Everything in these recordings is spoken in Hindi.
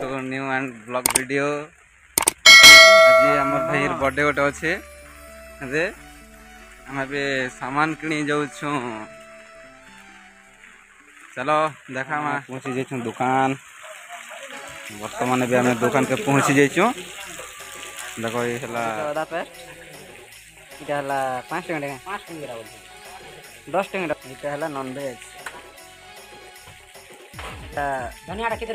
To new and blog video ଆଜି ଆମର ଭାଇର ବର୍ଥଡେ ଗୋଟେ ଅଛେ ହେଲେ ଆମେ ଏବେ ସାମାନ କିଣି ଯାଉଛୁ ଚାଲ ଦେଖା ପହଞ୍ଚି ଯାଇଛୁ ଦୋକାନ ବର୍ତ୍ତମାନ ଏବେ ଆମେ ଦୋକାନକେ ପହଞ୍ଚି ଯାଇଛୁ ଦେଖ ଏଇ ହେଲା ଏଇଟା ହେଲା ପାଞ୍ଚ ଟଙ୍କା ପାଞ୍ଚ ଟଙ୍କା ଦଶ ଟଙ୍କା ଏଇଟା ହେଲା ନନଭେଜ ଧନିଆଟା କେତେ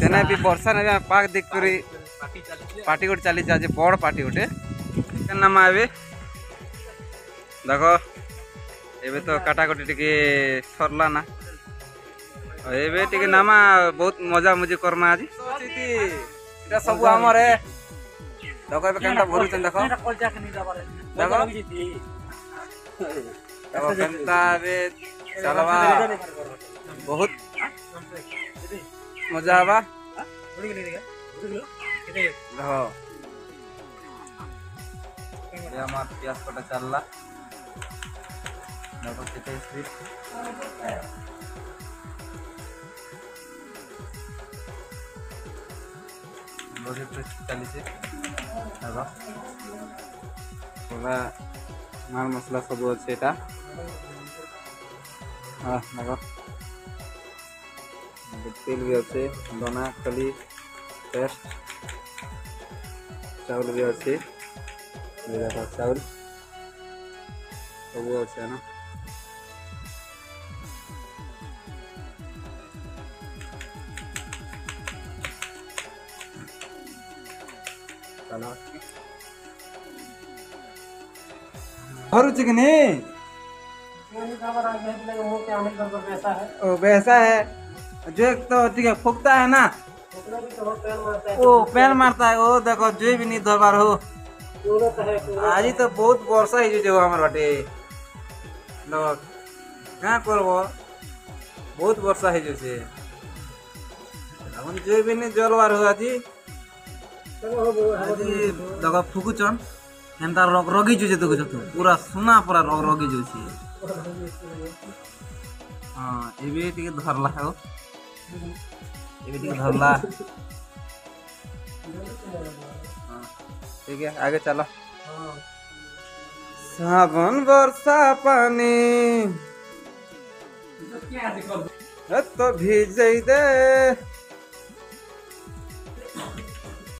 तेना भी बर्षा ना पाक देख कर पार्टी गोटे चली जाए बड़ पार्टी गोटे नाम आ देख ए तो काटाकटी टी सरला ना नामा बहुत मजा मुझे करमा आज सब आम देख ए देख देख बहुत Mau apa? Ini gini kan? Dulu. Kita yuk. Dah. Oh. Ya pada jalan. Dapat kita strip. Boleh terus kali Apa? Kita mal masalah sebuah cerita. Ah, nak तिल भी अच्छे दना खाली पेस्ट चावल भी अच्छे चावल सब अच्छे ना और चिकनी वैसा है ओ वैसा है जो तो ठीक है फूकता है ना ओ पैन मारता है ओ देखो जो भी नहीं दो बार हो आज ही तो बहुत वर्षा ही जो हमारे बाटे लोग क्या करब बहुत वर्षा है जैसे जो भी नहीं जल बार हो आज देखो फुकुचन ହେନ୍ତା ରଗି ଯୁଛେ ଦେଖୁଛ ତୁ ପୁରା ସୁନା ପୁରା ରଗି ଯୁଛେ ହଁ ଏବେ ଟିକେ ଧରଲା ଆଉ এদিকে ধরলা ah, ठीक है आगे चलो हाँ। सावन वर्षा पानी तो, तो दे